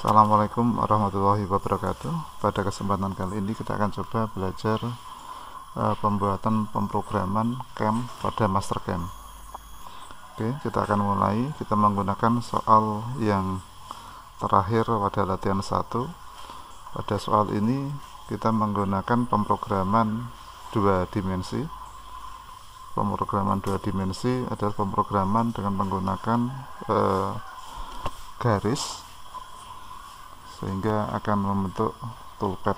Assalamualaikum warahmatullahi wabarakatuh. Pada kesempatan kali ini kita akan coba belajar uh, pembuatan pemrograman CAM pada master CAM oke kita akan mulai. Kita menggunakan soal yang terakhir pada latihan 1 pada soal ini kita menggunakan pemrograman dua dimensi. Pemrograman dua dimensi adalah pemrograman dengan menggunakan uh, garis sehingga akan membentuk toolpad.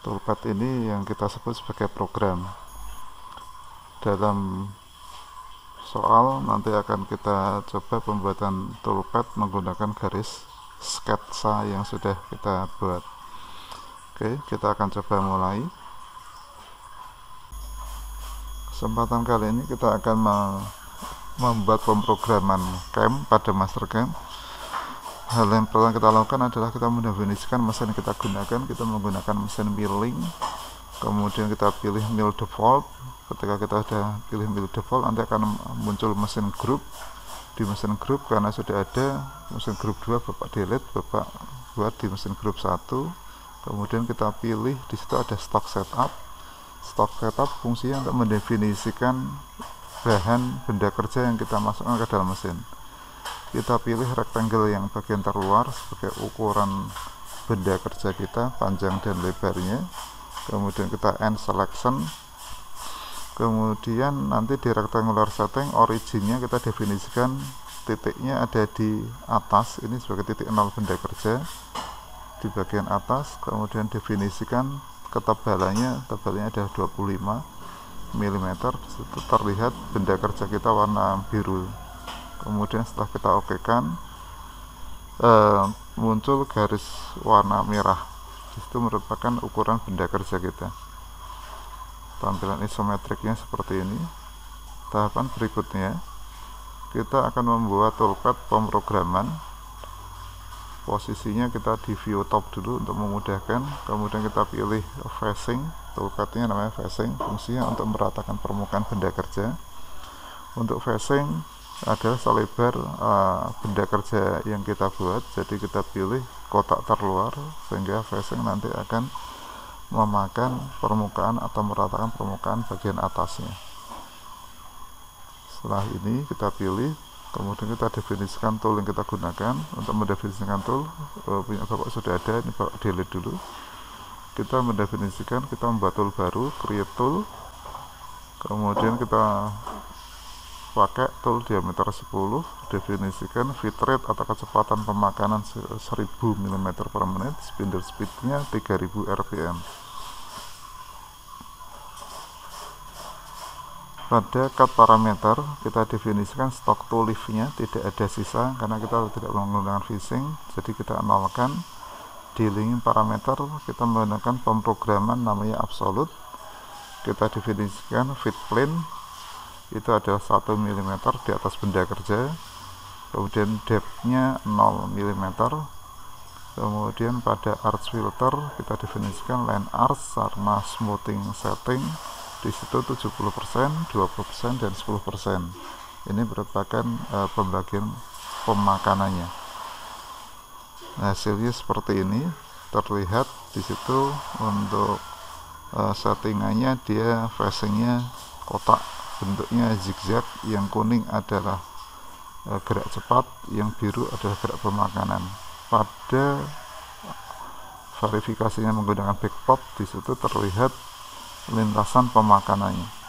Toolpad ini yang kita sebut sebagai program. Dalam soal nanti akan kita coba pembuatan toolpad menggunakan garis sketsa yang sudah kita buat. Oke kita akan coba mulai. Kesempatan kali ini kita akan membuat pemrograman CAM pada master CAM hal yang pertama kita lakukan adalah kita mendefinisikan mesin yang kita gunakan. Kita menggunakan mesin milling. Kemudian kita pilih mill default. Ketika kita sudah pilih mill default nanti akan muncul mesin group. Di mesin group karena sudah ada mesin group 2 bapak delete bapak buat di mesin group 1 kemudian kita pilih di situ ada stock setup. Stock setup fungsinya untuk mendefinisikan bahan benda kerja yang kita masukkan ke dalam mesin kita pilih rectangle yang bagian terluar sebagai ukuran benda kerja kita panjang dan lebarnya. Kemudian kita end selection. Kemudian nanti di rectangular setting originnya kita definisikan titiknya ada di atas. Ini sebagai titik nol benda kerja di bagian atas. Kemudian definisikan ketebalannya tebalnya ada 25 mm terlihat benda kerja kita warna biru kemudian setelah kita oke kan uh, muncul garis warna merah. Itu merupakan ukuran benda kerja kita. Tampilan isometriknya seperti ini. Tahapan berikutnya kita akan membuat toolpad pemrograman. Posisinya kita di view top dulu untuk memudahkan. Kemudian kita pilih facing. Toolpadnya namanya facing. Fungsinya untuk meratakan permukaan benda kerja. Untuk facing adalah selebar uh, benda kerja yang kita buat jadi kita pilih kotak terluar sehingga facing nanti akan memakan permukaan atau meratakan permukaan bagian atasnya. Setelah ini kita pilih kemudian kita definisikan tool yang kita gunakan. Untuk mendefinisikan tool uh, punya bapak sudah ada ini bapak delete dulu. Kita mendefinisikan kita membuat tool baru create tool. Kemudian kita pakai tool diameter 10 definisikan fit rate atau kecepatan pemakanan 1000 mm per menit spindle speednya 3000 rpm pada cut parameter kita definisikan stok to liftnya tidak ada sisa karena kita tidak menggunakan fishing jadi kita nolkan. Di parameter kita menggunakan pemrograman namanya absolute. Kita definisikan fit plane itu adalah 1 mm di atas benda kerja. Kemudian depthnya 0 mm kemudian pada arch filter kita definisikan line arch karena smoothing setting. Di situ 70% 20% dan 10% ini merupakan uh, pembagian pemakanannya. Nah, hasilnya seperti ini. Terlihat di situ untuk uh, settingannya dia facingnya kotak bentuknya zigzag yang kuning adalah e, gerak cepat yang biru adalah gerak pemakanan. Pada verifikasinya menggunakan backpop di situ terlihat lintasan pemakanannya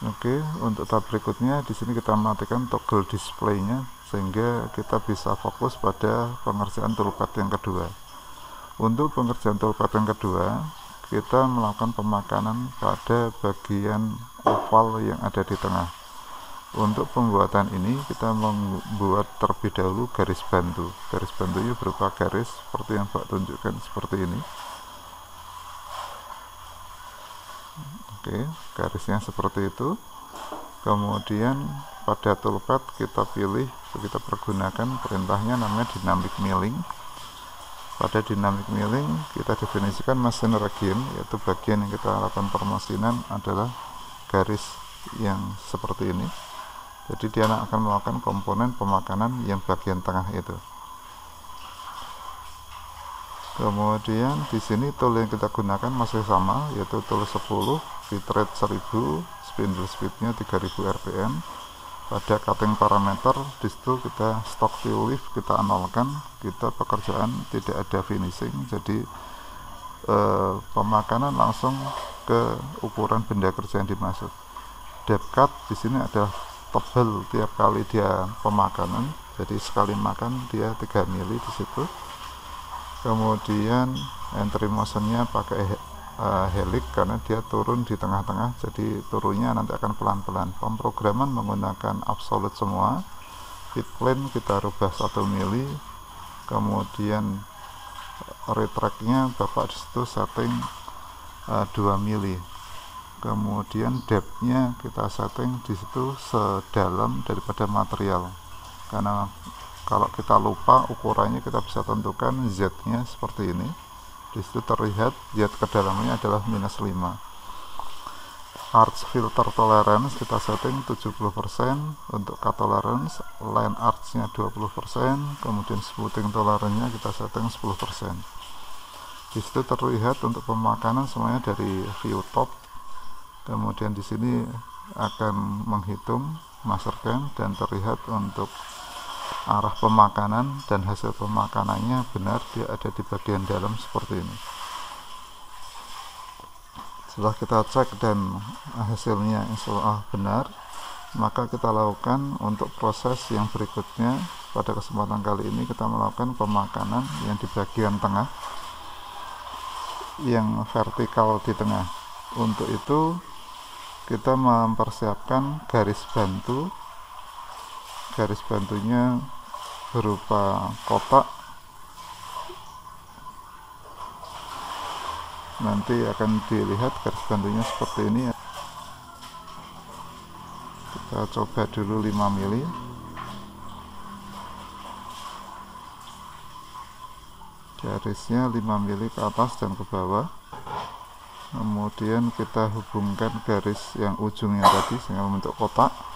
oke untuk tab berikutnya di sini kita matikan toggle displaynya sehingga kita bisa fokus pada pengerjaan toolpath yang kedua. Untuk pengerjaan toolpath yang kedua kita melakukan pemakanan pada bagian oval yang ada di tengah. Untuk pembuatan ini kita membuat terlebih dahulu garis bantu. Garis bantunya berupa garis seperti yang Pak tunjukkan seperti ini. Oke garisnya seperti itu. Kemudian pada toolpad kita pilih kita pergunakan perintahnya namanya dynamic milling pada dynamic milling kita definisikan mesin region yaitu bagian yang kita lakukan permesinan adalah garis yang seperti ini. Jadi dia akan melakukan komponen pemakanan yang bagian tengah itu. Kemudian di sini tool yang kita gunakan masih sama yaitu tool 10 bitrate 1000 spindle speednya 3000 rpm pada cutting parameter di situ kita stock view lift kita nolkan kita pekerjaan tidak ada finishing. Jadi eh, pemakanan langsung ke ukuran benda kerja yang dimaksud. Depth cut di sini ada tebal tiap kali dia pemakanan. Jadi sekali makan dia 3 mili di situ. Kemudian entry motionnya pakai uh, helix karena dia turun di tengah-tengah jadi turunnya nanti akan pelan-pelan. Pemrograman menggunakan absolute semua fit plane kita rubah 1 mili kemudian retracknya bapak di situ setting uh, 2 mili. Kemudian depthnya kita setting di situ sedalam daripada material. Karena kalau kita lupa ukurannya kita bisa tentukan Z nya seperti ini di situ terlihat Z kedalamannya adalah minus 5 arch filter tolerance kita setting 70% untuk cut tolerance line arch nya 20% kemudian smoothing tolerance nya kita setting 10% di situ terlihat untuk pemakanan semuanya dari view top. Kemudian di sini akan menghitung masterkan dan terlihat untuk arah pemakanan dan hasil pemakanannya benar dia ada di bagian dalam seperti ini. Setelah kita cek dan hasilnya insya Allah benar maka kita lakukan untuk proses yang berikutnya. Pada kesempatan kali ini kita melakukan pemakanan yang di bagian tengah yang vertikal di tengah. Untuk itu kita mempersiapkan garis bantu garis bantunya berupa kotak. Nanti akan dilihat garis bantunya seperti ini kita coba dulu 5 mili. Garisnya 5 mili ke atas dan ke bawah. Kemudian kita hubungkan garis yang ujungnya tadi sehingga membentuk kotak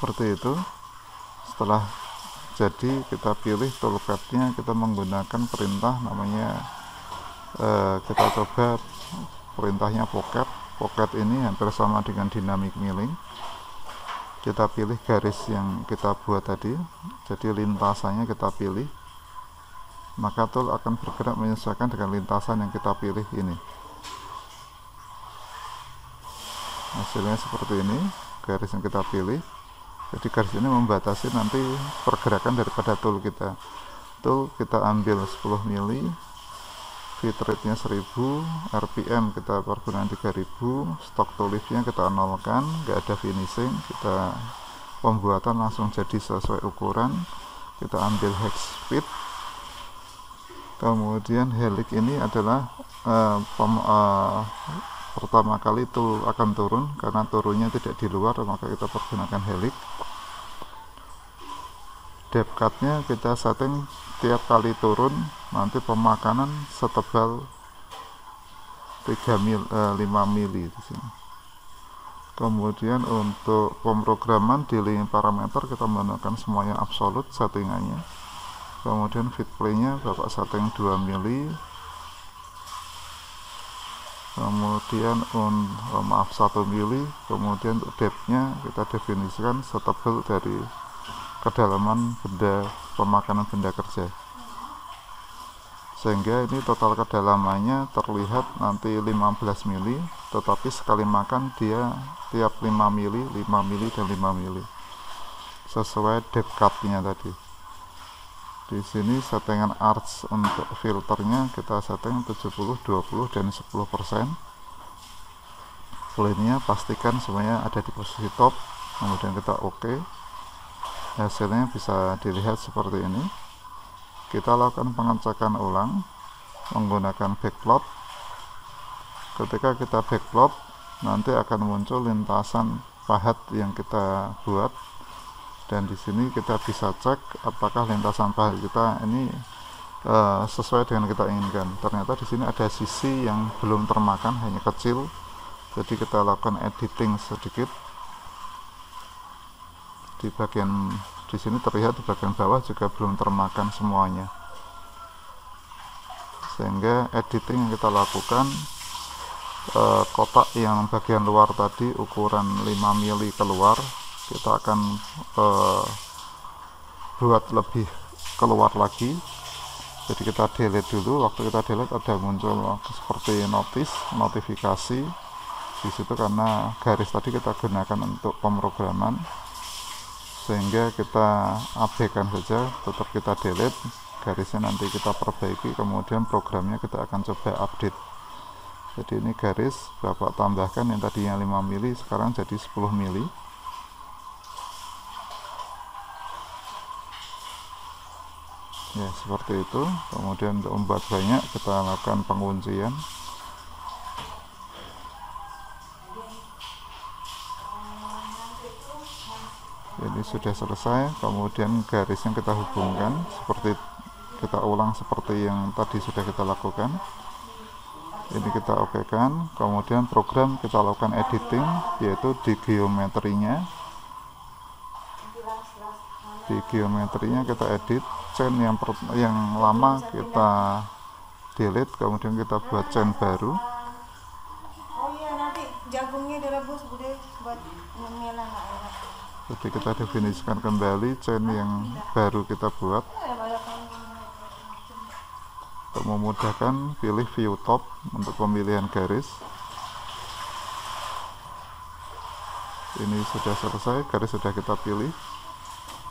seperti itu. Setelah jadi kita pilih toolpad-nya kita menggunakan perintah namanya eh, kita coba perintahnya pocket. Pocket ini hampir sama dengan dynamic milling. Kita pilih garis yang kita buat tadi jadi lintasannya kita pilih. Maka tool akan bergerak menyesuaikan dengan lintasan yang kita pilih ini. Hasilnya seperti ini garis yang kita pilih jadi garis ini membatasi nanti pergerakan daripada tool kita. Tool kita ambil 10 mili fit rate nya 1000 rpm kita pergunakan 3000 stok tool nya kita nolkan nggak ada finishing kita pembuatan langsung jadi sesuai ukuran kita ambil hex speed. Kemudian helix ini adalah uh, pem, uh, pertama kali itu akan turun karena turunnya tidak di luar maka kita pergunakan helix depth cutnya kita setting tiap kali turun nanti pemakanan setebal 3 mil, eh, 5 mili di sini. Kemudian untuk pemrograman di link parameter kita menggunakan semuanya absolute settingannya. Kemudian fit play nya bapak setting 2 mili kemudian un, oh maaf 1 mili kemudian untuk depth nya kita definisikan setebal dari kedalaman benda pemakanan benda kerja. Sehingga ini total kedalamannya terlihat nanti 15 mili tetapi sekali makan dia tiap 5 mili 5 mili dan 5 mili. Sesuai depth cutnya tadi di sini settingan arch untuk filternya kita setting 70 20 dan 10 persen. Lainnya pastikan semuanya ada di posisi top kemudian kita oke. Okay. hasilnya bisa dilihat seperti ini. Kita lakukan pengecekan ulang menggunakan backplot ketika kita backplot nanti akan muncul lintasan pahat yang kita buat dan di sini kita bisa cek apakah lintasan pahat kita ini uh, sesuai dengan kita inginkan. Ternyata di sini ada sisi yang belum termakan hanya kecil. Jadi kita lakukan editing sedikit. Di bagian di sini terlihat di bagian bawah juga belum termakan semuanya. Sehingga editing yang kita lakukan eh, kotak yang bagian luar tadi ukuran 5 mili keluar kita akan eh, buat lebih keluar lagi. Jadi kita delete dulu. Waktu kita delete ada muncul seperti notice notifikasi di situ karena garis tadi kita gunakan untuk pemrograman. Sehingga kita abaikan saja tetap kita delete garisnya nanti kita perbaiki kemudian programnya kita akan coba update. Jadi ini garis bapak tambahkan yang tadinya 5 mili sekarang jadi 10 mili ya seperti itu. Kemudian untuk membuat banyak kita lakukan penguncian. Ini sudah selesai. Kemudian garis yang kita hubungkan seperti kita ulang seperti yang tadi sudah kita lakukan. Ini kita oke kan kemudian program kita lakukan editing yaitu di geometrinya di geometrinya kita edit chain yang per, yang lama kita delete kemudian kita buat chain baru. Oh iya nanti jagungnya direbus bude buat nyemil anak jadi kita definisikan kembali chain yang baru kita buat. Untuk memudahkan pilih view top untuk pemilihan garis. Ini sudah selesai garis sudah kita pilih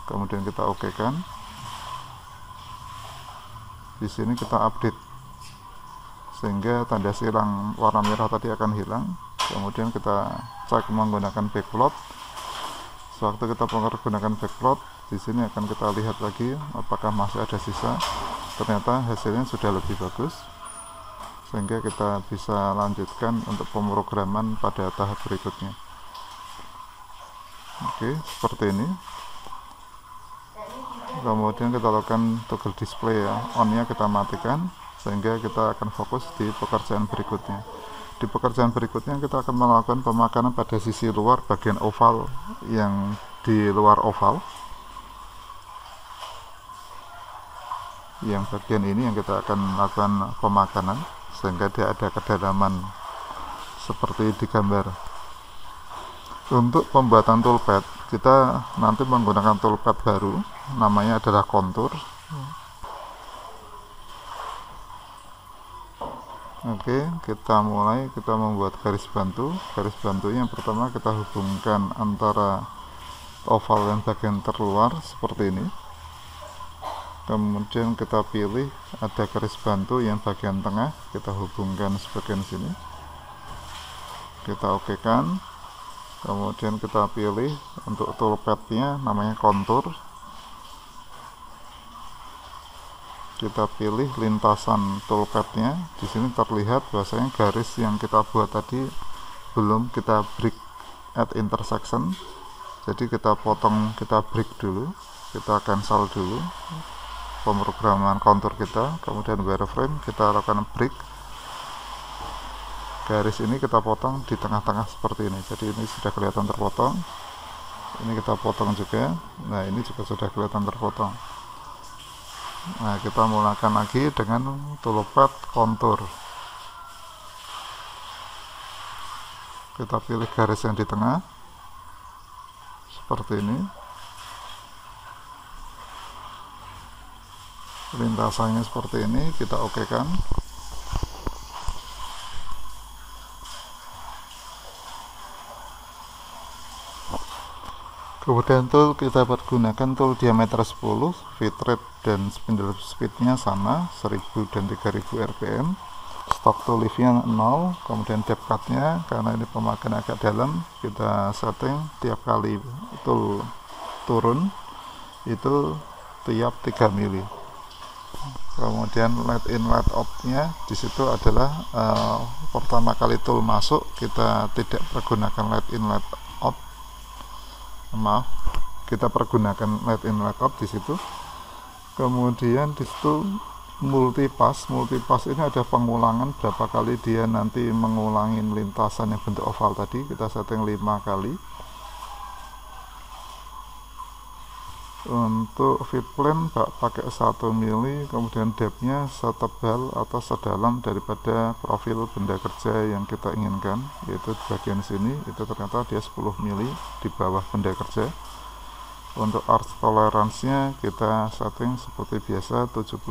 kemudian kita oke kan di sini kita update. Sehingga tanda silang warna merah tadi akan hilang. Kemudian kita cek menggunakan backplot sewaktu kita menggunakan backplot di sini akan kita lihat lagi apakah masih ada sisa. Ternyata hasilnya sudah lebih bagus. Sehingga kita bisa lanjutkan untuk pemrograman pada tahap berikutnya. Oke seperti ini kemudian kita lakukan toggle display ya. Onnya kita matikan sehingga kita akan fokus di pekerjaan berikutnya. Di pekerjaan berikutnya kita akan melakukan pemakanan pada sisi luar bagian oval yang di luar oval. Yang bagian ini yang kita akan lakukan pemakanan sehingga dia ada kedalaman seperti di gambar. Untuk pembuatan toolpad kita nanti menggunakan toolpad baru namanya adalah kontur Oke, kita mulai kita membuat garis bantu. Garis bantu yang pertama kita hubungkan antara oval yang bagian terluar seperti ini. Kemudian kita pilih ada garis bantu yang bagian tengah, kita hubungkan sebagian sini. Kita oke kan. Kemudian kita pilih untuk toolpadnya namanya kontur kita pilih lintasan toolpadnya. Di sini terlihat bahwasanya garis yang kita buat tadi belum kita break at intersection. Jadi kita potong kita break dulu. Kita cancel dulu pemrograman kontur kita. Kemudian wireframe kita lakukan break. Garis ini kita potong di tengah-tengah seperti ini. Jadi ini sudah kelihatan terpotong. Ini kita potong juga. Nah ini juga sudah kelihatan terpotong nah kita mulakan lagi dengan toolpad kontur. Kita pilih garis yang di tengah. Seperti ini. Lintasannya seperti ini kita oke kan kemudian tool kita pergunakan tool diameter 10 fit rate dan spindle speednya sama 1000 dan 3000 rpm stock tool liftnya 0 kemudian depth cutnya karena ini pemakaian agak dalam kita setting tiap kali tool turun itu tiap 3 mili. Kemudian let in let out nya di situ adalah uh, pertama kali tool masuk kita tidak pergunakan let in out maaf. Kita pergunakan let in out di situ. Kemudian di situ multipass. Multipass ini ada pengulangan berapa kali dia nanti mengulangi lintasan yang bentuk oval tadi. Kita setting 5 kali untuk fit plane pakai 1 mili kemudian depthnya setebal atau sedalam daripada profil benda kerja yang kita inginkan. Yaitu di bagian sini itu ternyata dia 10 mili di bawah benda kerja. Untuk arch tolerance nya kita setting seperti biasa 70%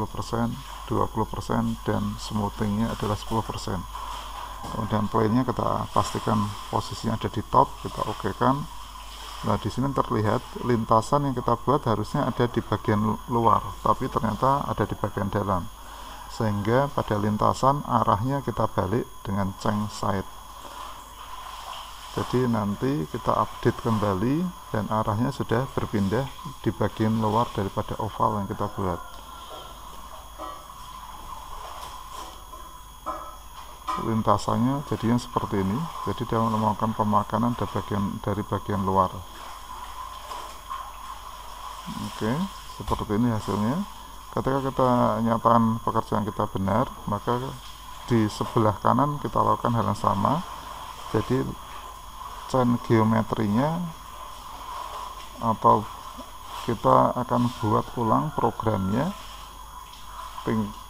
20% dan smoothingnya adalah 10% kemudian plane nya kita pastikan posisinya ada di top kita oke kan Nah, di sini terlihat lintasan yang kita buat harusnya ada di bagian luar, tapi ternyata ada di bagian dalam. Sehingga pada lintasan arahnya kita balik dengan ceng side. Jadi nanti kita update kembali dan arahnya sudah berpindah di bagian luar daripada oval yang kita buat. Lintasannya jadinya seperti ini. Jadi dia melakukan pemakanan dari bagian dari bagian luar. Oke seperti ini hasilnya. Ketika kita nyatakan pekerjaan kita benar maka di sebelah kanan kita lakukan hal yang sama. Jadi chain geometrinya atau kita akan buat ulang programnya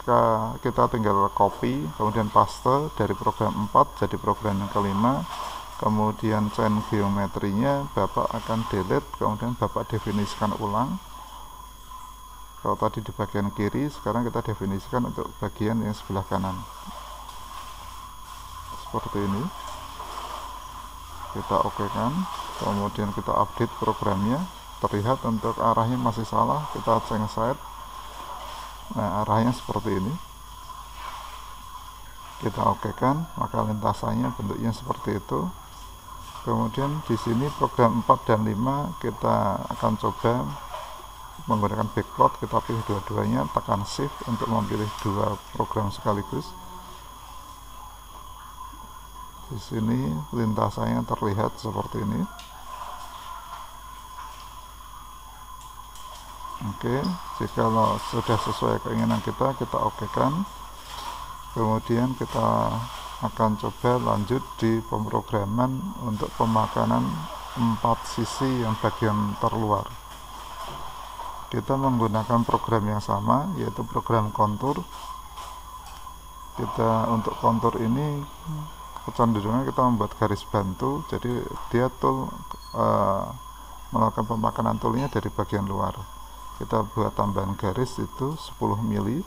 ketika kita tinggal copy kemudian paste dari program 4 jadi program yang kelima kemudian chain geometrinya Bapak akan delete kemudian Bapak definisikan ulang. Kalau tadi di bagian kiri sekarang kita definisikan untuk bagian yang sebelah kanan. Seperti ini. Kita oke kan kemudian kita update programnya. Terlihat untuk arahnya masih salah. Kita change side nah arahnya seperti ini. Kita oke kan maka lintasannya bentuknya seperti itu. Kemudian di sini program 4 dan 5 kita akan coba menggunakan backplot. Kita pilih dua-duanya tekan shift untuk memilih dua program sekaligus. Di sini lintasannya terlihat seperti ini oke jika sudah sesuai keinginan kita kita oke kan kemudian kita akan coba lanjut di pemrograman untuk pemakanan empat sisi yang bagian terluar. Kita menggunakan program yang sama yaitu program kontur. Kita untuk kontur ini kecenderungan kita membuat garis bantu jadi dia tool uh, melakukan pemakanan toolnya dari bagian luar kita buat tambahan garis itu 10 mili.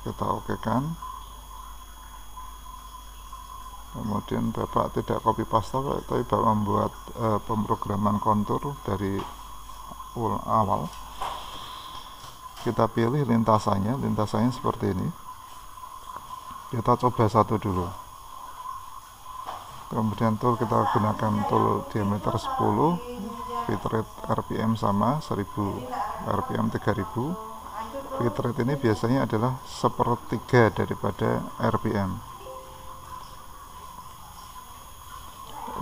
Kita oke kan kemudian bapak tidak copy paste tapi bapak membuat uh, pemrograman kontur dari awal. Kita pilih lintasannya lintasannya seperti ini. Kita coba satu dulu. Kemudian tool kita gunakan tool diameter 10 bitrate rpm sama 1000 rpm 3000 bitrate ini biasanya adalah sepertiga daripada rpm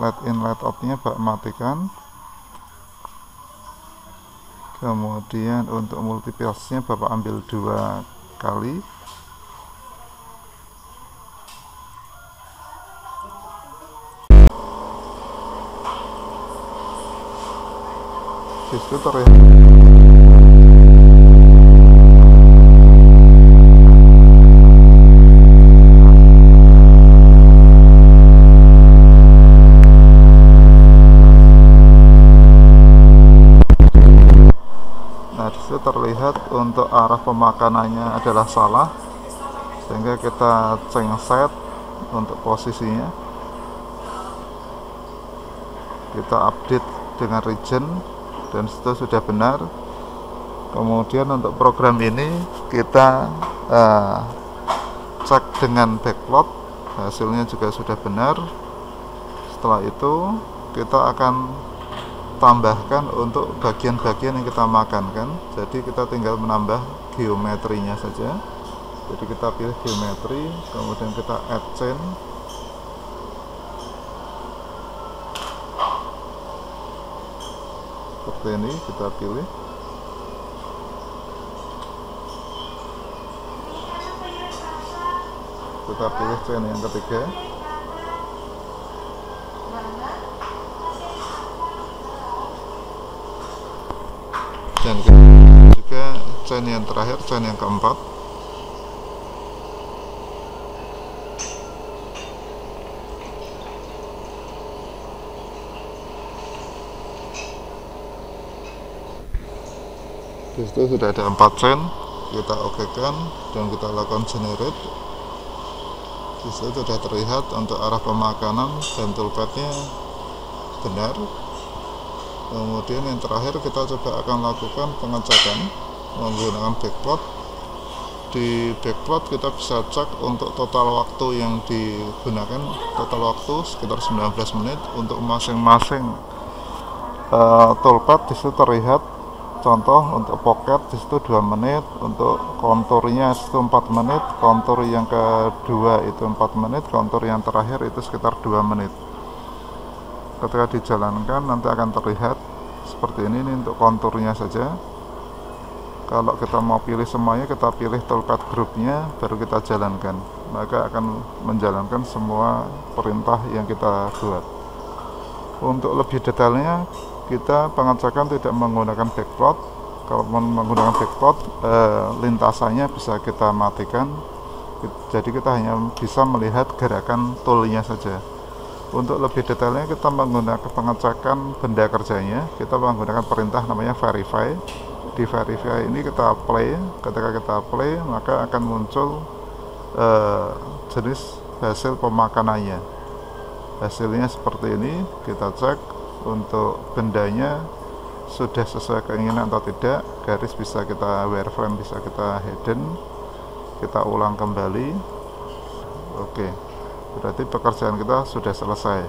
let in let out nya bak matikan. Kemudian untuk multipass nya bapak ambil dua kali. Di situ terlihat terlihat untuk arah pemakanannya adalah salah sehingga kita set untuk posisinya. Kita update dengan region dan itu sudah benar. Kemudian untuk program ini kita uh, cek dengan backplot hasilnya juga sudah benar. Setelah itu kita akan tambahkan untuk bagian-bagian yang kita makan kan? Jadi kita tinggal menambah geometrinya saja. Jadi kita pilih geometri kemudian kita add chain. Seperti ini kita pilih. Kita pilih chain yang ketiga dan juga chain yang terakhir chain yang keempat. Di situ sudah ada empat chain kita oke kan dan kita lakukan generate. Di situ sudah terlihat untuk arah pemakanan dan toolpadnya benar kemudian yang terakhir kita coba akan lakukan pengecekan menggunakan backplot. Di backplot kita bisa cek untuk total waktu yang digunakan total waktu sekitar 19 menit untuk masing-masing uh, toolpad. Di situ terlihat contoh untuk pocket di situ 2 menit untuk konturnya itu 4 menit kontur yang kedua itu 4 menit kontur yang terakhir itu sekitar 2 menit ketika dijalankan nanti akan terlihat seperti ini, ini untuk konturnya saja. Kalau kita mau pilih semuanya kita pilih toolpad grupnya baru kita jalankan. Maka akan menjalankan semua perintah yang kita buat. Untuk lebih detailnya kita pengecekan tidak menggunakan backplot. Kalau menggunakan backplot eh, lintasannya bisa kita matikan. Jadi kita hanya bisa melihat gerakan toolnya saja untuk lebih detailnya kita menggunakan pengecekan benda kerjanya. Kita menggunakan perintah namanya verify. Di verify ini kita play. Ketika kita play maka akan muncul eh, jenis hasil pemakanannya. Hasilnya seperti ini. Kita cek untuk bendanya sudah sesuai keinginan atau tidak. Garis bisa kita wireframe bisa kita hidden. Kita ulang kembali. Oke berarti pekerjaan kita sudah selesai.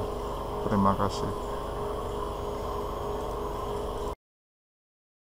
Terima kasih